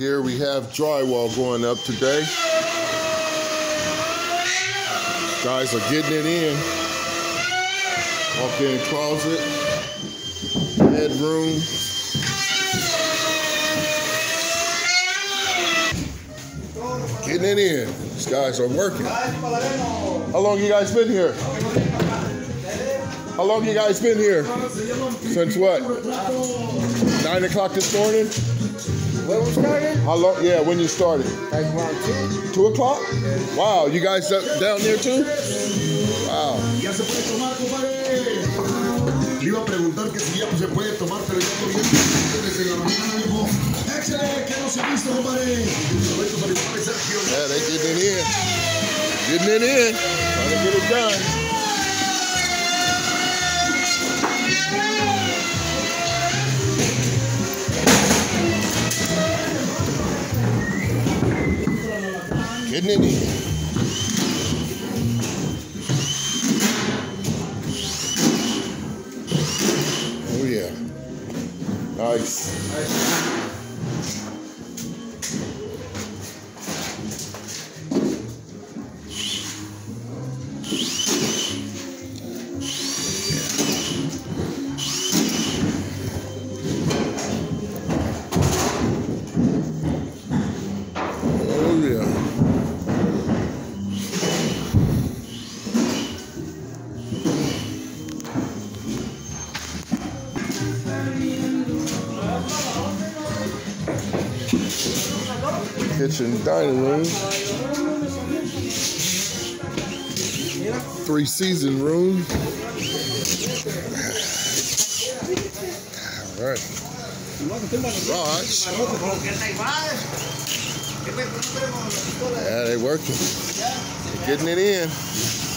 Here we have drywall going up today. Guys are getting it in. Walk-in closet, bedroom. Getting it in. These guys are working. How long you guys been here? How long you guys been here? Since what? Nine o'clock this morning? When we started? How long? Yeah, when you started? Like around two. Two o'clock? Wow, you guys up- down there too? Wow. Ya se puede tomar, compadre. Le iba a preguntar que si ya se puede tomar, pero ya todavía desde la mañana dijo, échale, que no se visto, compadre. Roberto Salazar, Sergio. Yeah, they getting it in. Getting it in. Trying to get it done. Getting in. Oh yeah. Nice. Oh Kitchen dining room. Three season room. All right. Garage. Yeah, they working. They're Getting it in.